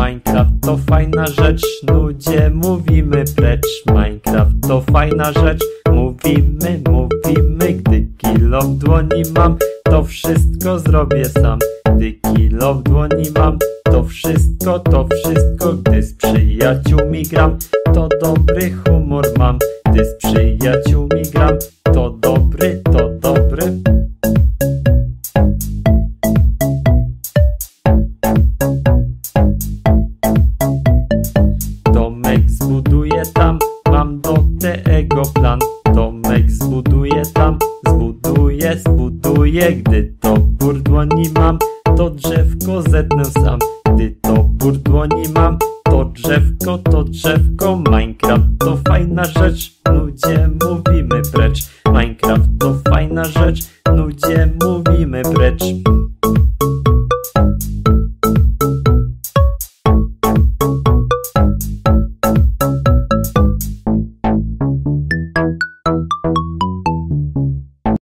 Minecraft to fajna rzecz, ludzie mówimy precz. Minecraft to fajna rzecz, mówimy, mówimy. Gdy kilo w dłoni mam, to wszystko zrobię sam. Gdy kilo w dłoni mam, to wszystko, to wszystko. Gdy z przyjaciółmi gram, to dobry humor mam. Gdy z przyjaciółmi gram, mam do tego plan. Domek zbuduję tam, zbuduję, zbuduję Gdy topór dłoni mam, to drzewko zetnę sam. Gdy topór dłoni mam, to drzewko, to drzewko. Minecraft to fajna rzecz, ludzie mówimy precz. Minecraft to fajna rzecz, ludzie mówimy precz